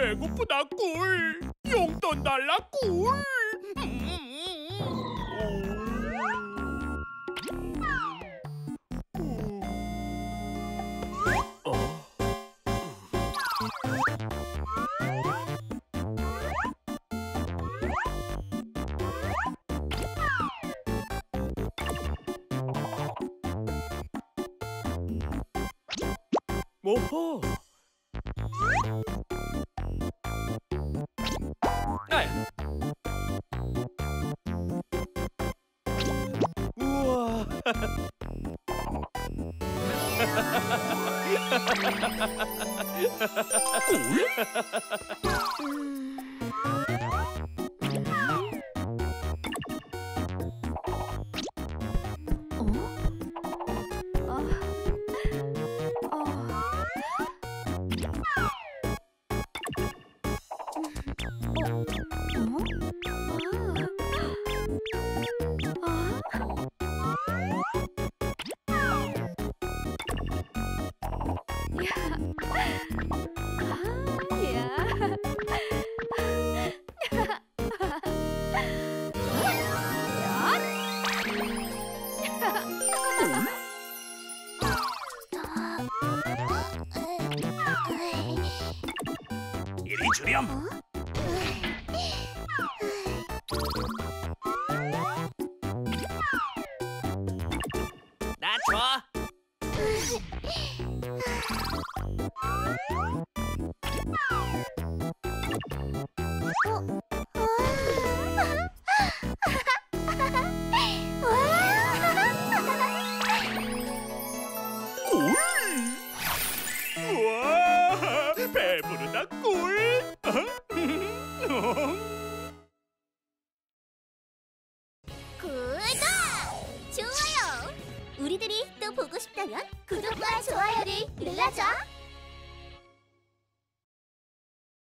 달라 꿀 용돈 달라 꿀 어? 오호 우와 나 줘. 꿀! 배부르다 꿀! 구독! 좋아요! 우리들이 또 보고 싶다면 구독과 좋아요를 눌러줘!